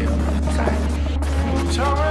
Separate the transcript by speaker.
Speaker 1: feel inside. Tell me